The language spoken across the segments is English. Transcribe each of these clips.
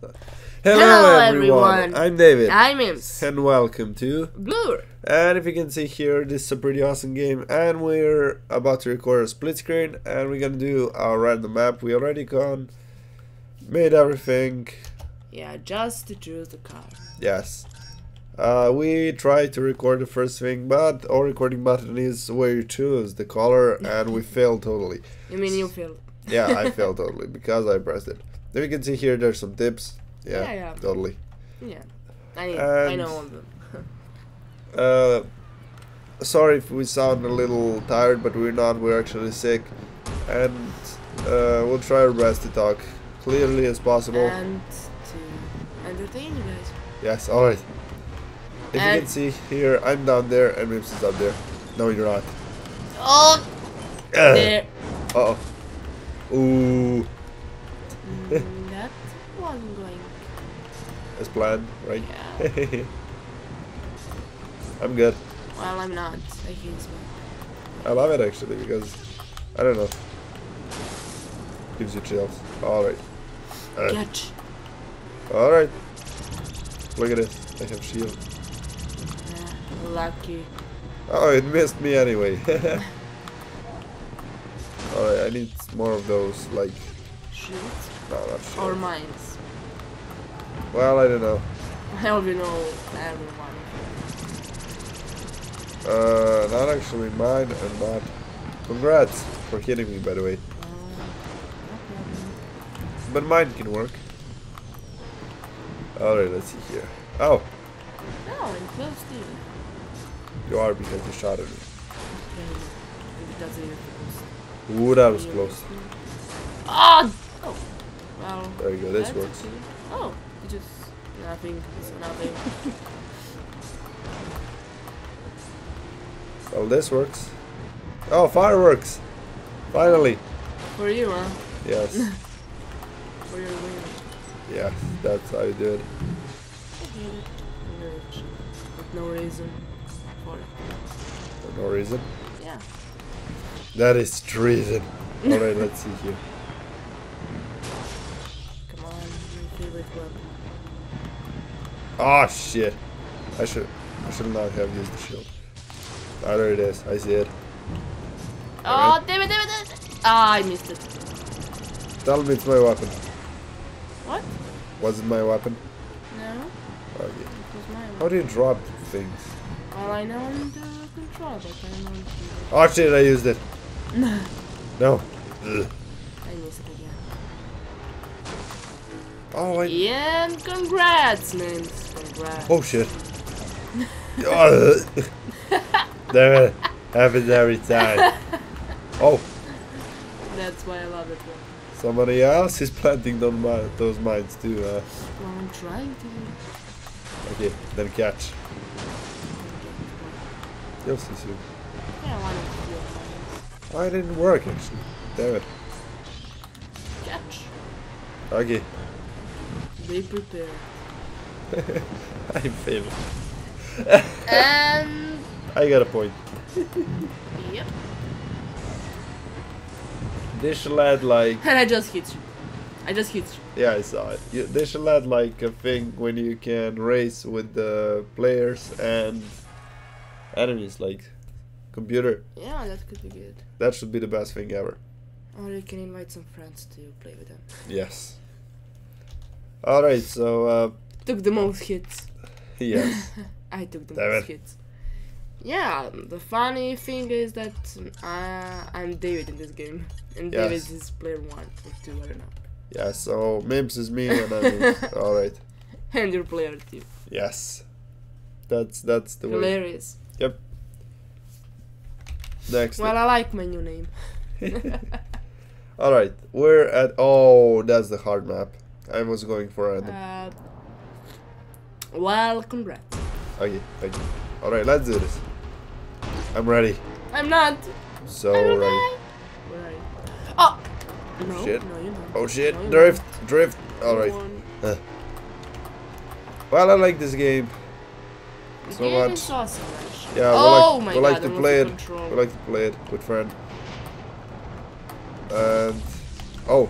So, hello, Hello, everyone. everyone. I'm David. I'm Imps. and welcome to. Blur. And if you can see here, this is a pretty awesome game, and we're about to record a split screen, and we're gonna do our random map. We already gone, made everything. Yeah, just to choose the car. Yes. Uh, we tried to record the first thing, but our recording button is where you choose the color, and we failed totally. You mean you failed? Yeah, I failed totally because I pressed it. Then you can see here there's some tips. Yeah, Yeah, yeah. totally. Yeah. I, I know all of them. Uh, sorry if we sound a little tired, but we're not. We're actually sick, and uh, we'll try our best to talk clearly as possible. And to entertain you guys. yes, all right. If you can see here, I'm down there and Mims is up there. No, you're not. Oh! Uh There. oh. Ooh, Mm, that wasn't going. as planned, right? Yeah. I'm good. Well, I'm not. I hate smoke. I love it actually because I don't know. Gives you chills. All right. Uh, Catch. all right. Look at it. I have shield. Yeah, lucky. Oh, it missed me anyway. Alright, I need more of those, like, Shoot. no, not shield. Or mines. Well, I don't know. I already know everyone. Uh, not actually mine and not. Congrats for hitting me, by the way. Uh. But mine can work. Alright, let's see here. Oh, No, I'm close to you. you are because you shot at me. Okay, maybe that's it. Ooh, that was close. Ah! Oh! Well. There you go, this works. okay. Oh, it just nothing. It's nothing. Well, this works. Oh, fireworks! Finally! For you, huh? Yes. For your win. yes, that's how you do it. I get it. Rich. With no reason for it. For no reason. Yeah. That is treason. Alright, let's see here. Come on, weapon. Oh shit! I should I should not have used the shield. Ah, there it is. I see it. Oh, damn it, damn it, damn it! Ah, I missed it. Tell me it's my weapon. What? Was it my weapon? No, Okay. it was my How do you drop things? Well, I know I'm the control, but I know Oh shit! I used it. No. Ugh. I missed it again. Oh I. Yeah, and congrats, man. Congrats. Oh shit. It. Happens every time. Oh, That's why I love it. One. somebody else is planting those mines too. Uh, Well, I'm trying to. okay, then catch. You'll see soon. Yeah, I want to it didn't work actually. Damn it. Catch. Okay. Be prepared. I failed. and I got a point. yep. They should add like And I just hit you. I just hit you. yeah, I saw it. You, they should add like a thing when you can race with the players and enemies, like computer. Yeah, that could be good. That should be the best thing ever. Or you can invite some friends to play with them. Yes. All right, so uh, Took the most hits. yes, I took the Damn most it. hits. Yeah, the funny thing is that uh, I'm David in this game, and Yes. David is player one or two, I don't know. yeah. So Mims is me and I'm All right. And you're player two. Yes. That's that's the way. Hilarious. Well, I like my new name. All right, we're at. Oh, that's the hard map. I was going for random. Uh, well, congrats. Okay, thank you. All right, let's do this. I'm ready. I'm not. So I'm ready. not. Oh! No, Shit. no, you're not. Oh shit! No, Drift, drift. All right. One. Well, I like this game. So game much. is awesome, actually. Yeah, we oh like, my we god, like to play it. control. We like to play it with friend. And oh,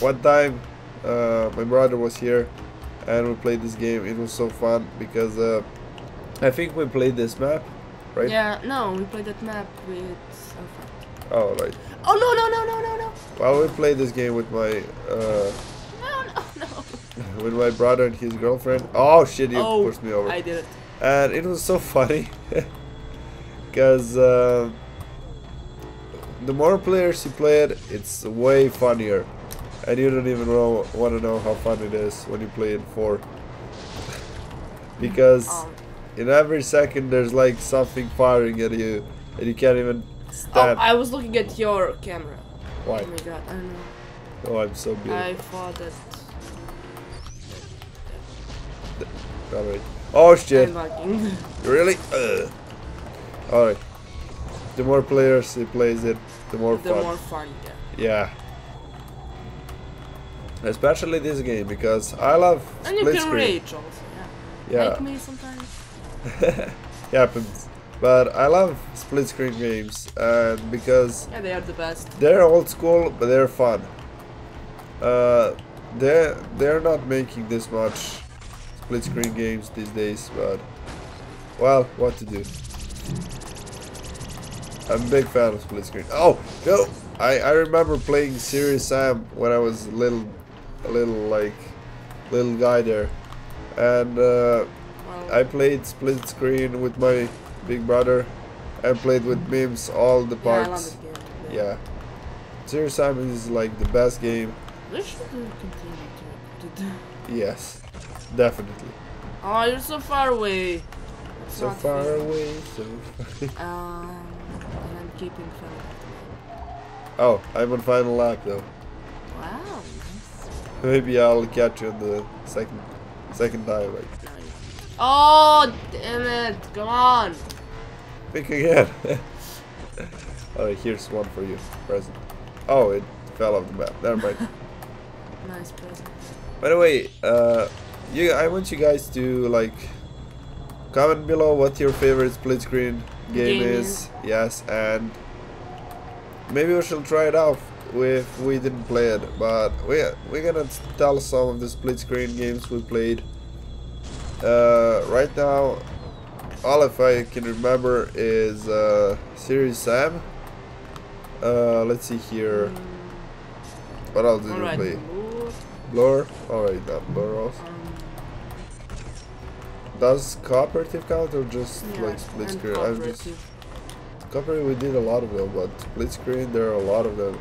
one time Uh, my brother was here, and we played this game. It was so fun because uh, I think we played this map, right? Yeah, no, we played that map with. Oh right. Oh no no no no no no Well, we played this game with my uh, no no no. with my brother and his girlfriend. Oh shit! You Oh, pushed me over. I did it. And it was so funny because uh, the more players you play it, it's way funnier, and you don't even know want to know how fun it is when you play it for. because Um, in every second there's like something firing at you, and you can't even oh. I was looking at your camera. Why? Oh my god, I don't know. Oh, I'm so I beautiful. thought that. Alright. Oh shit! Really? Ugh. Alright. The more players he plays it, the more the fun. The more fun, yeah. Yeah. Especially this game because I love And you split can screen. rage also, yeah. Yeah, Like me sometimes. happens. But I love split screen games and because Yeah, they are the best. they're old school but they're fun. Uh, they they're not making this much split screen games these days, but well, what to do? I'm a big fan of split screen. Oh no, I I remember playing Serious Sam when I was little, a little like little guy there, and uh, I played split screen with my big brother. I played with Mims all the yeah, I love parts. Yeah. Serious Sam is like the best game. We should continue to, to do. Yes, definitely. Oh, you're so far away. It's So far fair. away, so far. Um, and I'm keeping of Oh, I'm on final lap though. Wow, nice. Maybe I'll catch you on the second second. Like, Oh, damn it. Come on. pick again. Alright, here's one for you. Present. Oh, it fell off the map. Never mind. Nice present. By the way, uh, you, I want you guys to like comment below what your favorite split screen game, Game is. is. Yes, and maybe we shall try it out if we didn't play it. But we we're gonna tell some of the split screen games we played. Uh, right now, all if I can remember is uh, Serious Sam. Uh, let's see here. What else did we Alright, play? Blur? Alright, that Blur um, Does cooperative count or just yeah, like split screen? I'm just cooperative. cooperative. We did a lot of them, but split screen there are a lot of them.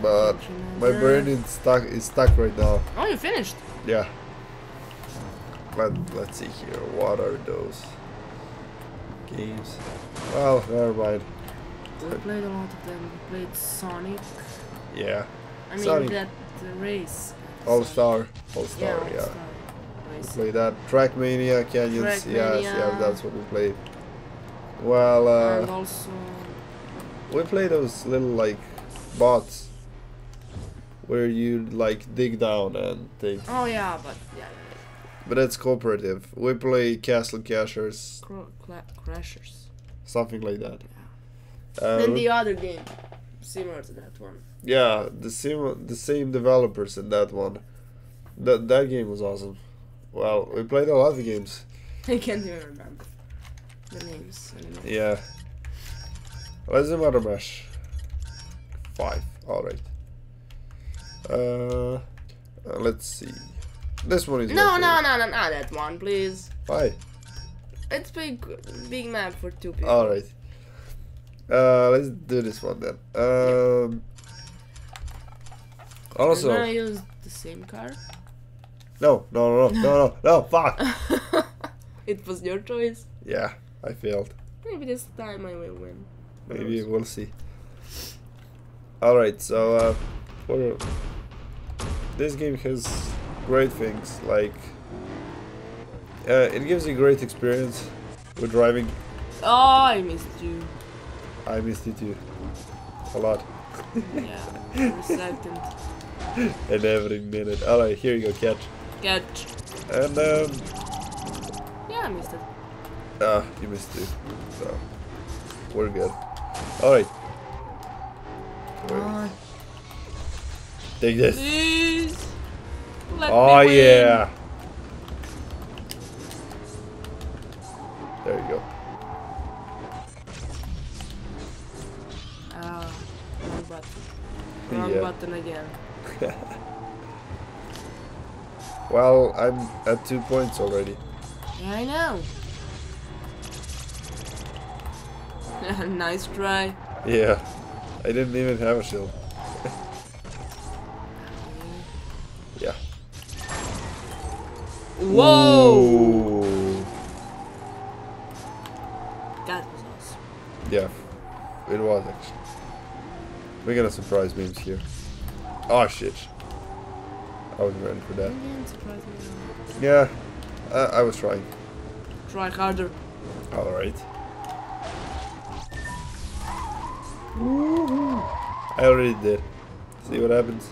But my brain is stuck. Is stuck right now. Oh, you finished. Yeah. Let Let's see here. What are those games? Well, never mind. We played a lot of them. We played Sonic. Yeah. I mean Sonic. that uh, race. All Star. All Yeah, Star. All Yeah. Star race. Play that. Trackmania Canyons. Yes. Yeah. That's what we played. Well. Uh, and also We play those little like bots where you like dig down and take. oh yeah, but yeah, But that's cooperative. We play Castle Crashers, cr- crashers. something like that. Uh, then the other game, similar to that one. Yeah, the same the same developers in that one. That that game was awesome. Well, we played a lot of games. I can't even remember the names anymore. Yeah. Let's do Motor Mash. Five. Alright. Uh, uh, let's see. This one is No, no, no, no, not that one, please. Why? It's big, big map for two people. Alright. Uh, let's do this one then. Um, We're also, gonna use the same car. no, no, no, no, no, no, fuck! it was your choice. Yeah, I failed. Maybe this time I will win. Maybe we'll see. Alright, so, uh, for this game has great things, like, uh, it gives you great experience with driving. Oh, I missed you. I missed you too. A lot. Yeah, for a second. And every minute. Alright, here you go, catch. Catch. And, um, Yeah, I missed it. Ah, you missed it. So, we're good. Alright. Uh, Take this. Please. Let Oh yeah. There you go. Ah, wrong button. Wrong Yeah. button again. Well, I'm at two points already. Yeah, I know. nice try. Yeah. I didn't even have a shield. Yeah. Whoa! Ooh. That was awesome. Yeah. It was actually. We're gonna surprise Mims here. Oh shit. I wasn't ready for that. Yeah. I, I was trying. Try harder. Alright. I already did. See what happens.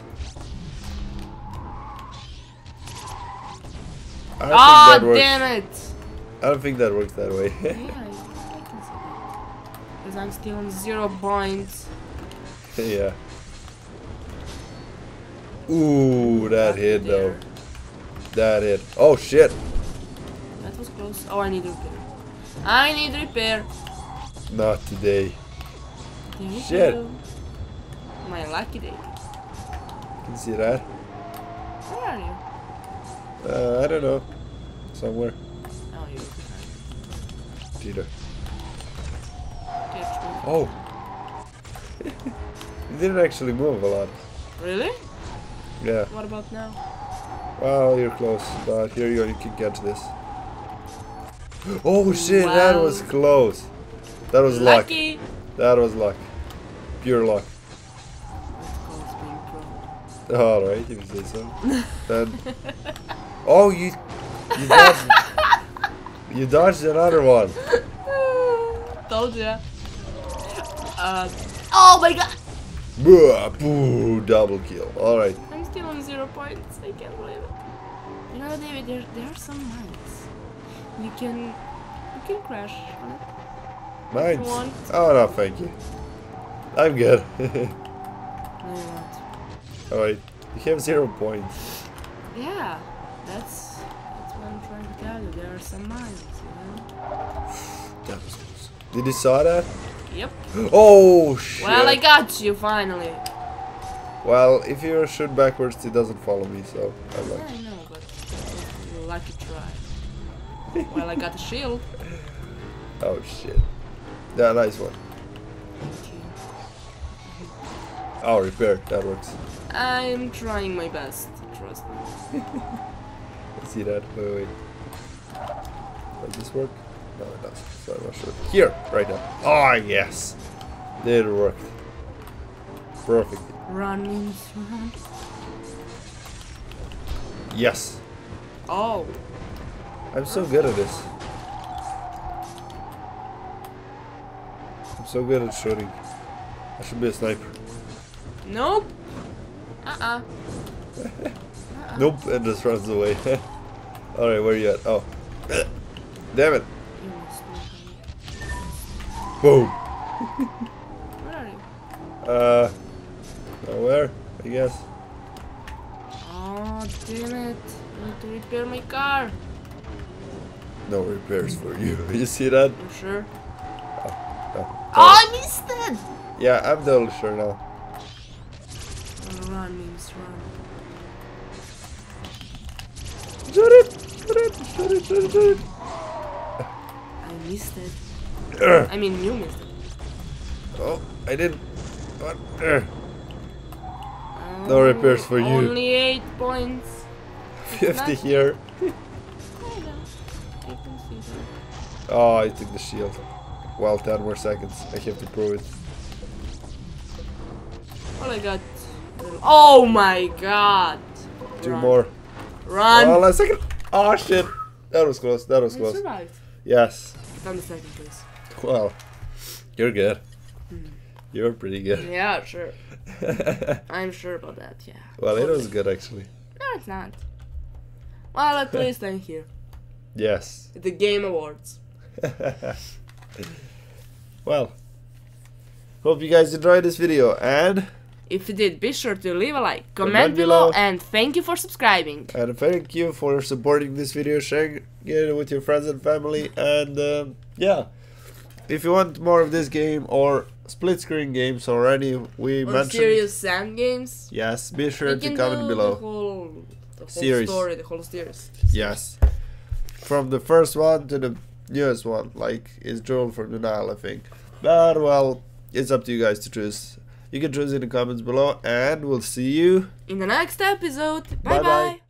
I don't Ah, think that works. damn it! I don't think that works that way. yeah, I, I can see that. Because I'm still on zero points. yeah. Ooh, that hit though. That hit. Oh shit. That was close. Oh, I need repair. I need repair. Not today. There Shit. My lucky day. Can you see that? Where are you? Uh, I don't know. Somewhere. Oh, you're behind. Peter. Oh. you didn't actually move a lot. Really? Yeah. What about now? Well, you're close, but here you you can catch this. Oh shit, that was close. That was luck. Lucky! That was luck. Pure luck. That's called being pro. Alright, if you say so. then. Oh, you. You dodged. you dodged another one. Told ya. Uh, oh my god! Boo, double kill. Alright. I'm still on zero points. I can't believe it. You know, David, there, there are some mines. You can, you can crash on it. Mines. Oh no, thank you. I'm good. No, you're not. Alright. You have zero points. Yeah, that's that's what I'm trying to tell you. There are some mines, you know. That was close. Did you saw that? Yep. Oh shit. Well, I got you finally. Well, if you shoot backwards, it doesn't follow me, so I'm Yeah, like, I know, but that was a lucky try. well, I got a shield. oh shit. Yeah, nice one. Oh, repair, that works. I'm trying my best. Trust me. I see that. Wait, wait. Does this work? No, it doesn't. So I'm not sure. Here, right now. Oh, ah, yes. It worked. Perfect. Run means run. Yes. Oh, I'm so good at this. I'm so good at shooting. I should be a sniper. nope. Uh-uh. Nope, it just runs away. Alright, where are you at? Oh. Damn it. Boom. Where are you? Uh, nowhere, I guess. Oh, damn it. I need to repair my car. No repairs for you. You see that? You sure? Oh. Oh, I missed it! Yeah, I'm totally sure now. Run means run. Shoot it! Shoot it! Shoot it! Shoot it! Shoot it! I missed it. I mean, you missed it. Oh, I didn't. What? Urgh. No repairs for you. Only eight points. 50 not- here. I know. I can see that. Oh, I took the shield. Well, 10 more seconds. I have to prove it. Oh, I got. Oh my god! Two Run. more. Run! Oh, last second. Oh, shit. That was close. That was I close. survived. Yes. Get on the second, please. Well, you're good. You're pretty good. Yeah, sure. I'm sure about that, yeah. well, it was good actually. No, it's not. Well, at least I'm here. Yes. The Game Awards. well, hope you guys enjoyed this video and If you did, be sure to leave a like, comment, below, below. and thank you for subscribing. And thank you for supporting this video, sharing it with your friends and family, and um, yeah. If you want more of this game or split screen games already. we Or mentioned, serious Sam games. yes, be sure to comment below. The whole, the whole Series. story, the whole series. Yes. From the first one to the newest one, like is Jewel from the Nile, I think. But well, it's up to you guys to choose. You can choose in the comments below, and we'll see you. In the next episode, bye Bye-bye. bye.